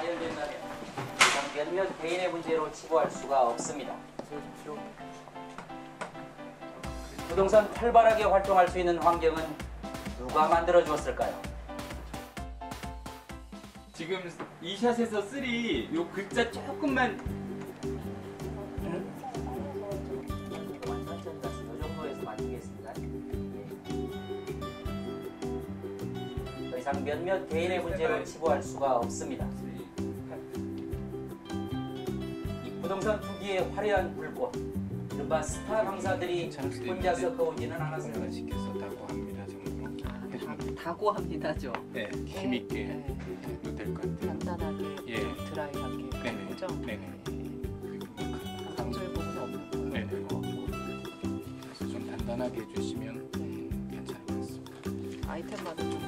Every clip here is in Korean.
과열된다면 이상 몇몇 개인의 문제로 치부할 수가 없습니다. 부동산 활발하게 활동할 수 있는 환경은 누가 만들어 주었을까요? 지금 이 샷에서 three 요 글자 조금만. 더 이상 몇몇 개인의 문제로 치부할 수가 없습니다. 부동산 투기의 화려한 불꽃, 이른바 스타 강사들이 혼자서 그오지는 않았습니다. 시켜서 다고 합니다 정도로 해주면 다고 합니다죠. 네, 힘 있게 네. 해도 될 것 같아요. 간단하게, 예. 드라이하게 네네. 그죠? 네네. 강조의 부분이 없는 거. 네네. 그래서 좀 단단하게 해주시면 네. 괜찮을 것 같습니다. 아이템마다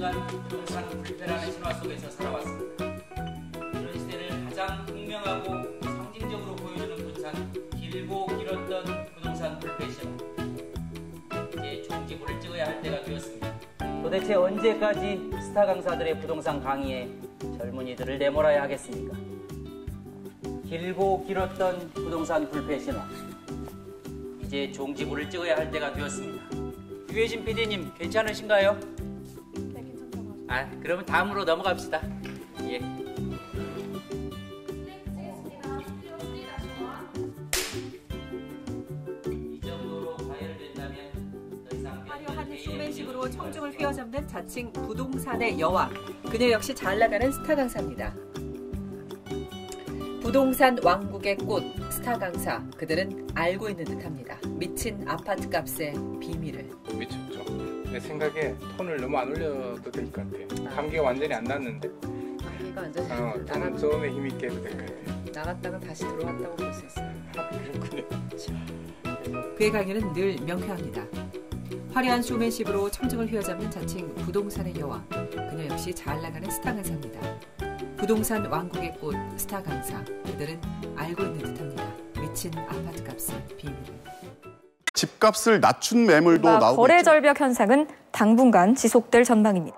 100년간 부동산 불패라는 신화 속에서 살아왔습니다. 이런 시대를 가장 극명하고 상징적으로 보여주는 분산 길고 길었던 부동산 불패 신화. 이제 종지부를 찍어야 할 때가 되었습니다. 도대체 언제까지 스타 강사들의 부동산 강의에 젊은이들을 내몰아야 하겠습니까? 길고 길었던 부동산 불패 신화. 이제 종지부를 찍어야 할 때가 되었습니다. 유해진 PD님 괜찮으신가요? 아, 그러면 다음으로 넘어갑시다. 예. 쇼맨식으로 청중을 휘어잡는 자칭 부동산의 여왕. 그녀 역시 잘 나가는 스타 강사입니다. 부동산 왕국의 꽃 스타 강사. 그들은 알고 있는 듯합니다. 미친 아파트 값의 비밀을. 미쳤죠. 내 생각에 톤을 너무 안 올려도 될 것 같아요. 감기가 완전히 안 났는데 감기가 완전히 어, 좀 나갔, 처음에 힘있게 해도 될 것 같아요. 나갔다가 다시 들어왔다고 볼 수 있어요. 그렇군요. 그의 강연은 늘 명쾌합니다. 화려한 쇼맨십으로 청중을 휘어잡는 자칭 부동산의 여왕. 그녀 역시 잘 나가는 스타 강사입니다. 부동산 왕국의 꽃 스타 강사. 그들은 알고 있는 듯합니다. 미친 아파트 값의 비밀을. 집값을 낮춘 매물도 나오고 거래 있죠. 절벽 현상은 당분간 지속될 전망입니다.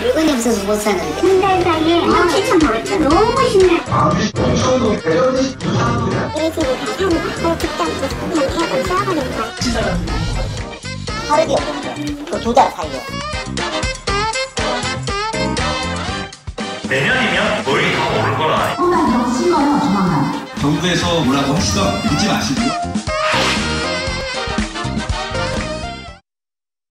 물건이 없어서 못 사는데 한 달 사이에 한 7천 벌었죠 너무 멋있네. 우리 집이 가장 더 직장 그냥 대학을 써버린 거야 하루도 없는데 그두 달 사이에. 내년이면 월이 너무 심어요 조만간 정부에서 뭐라고 했어? 믿지 마시고.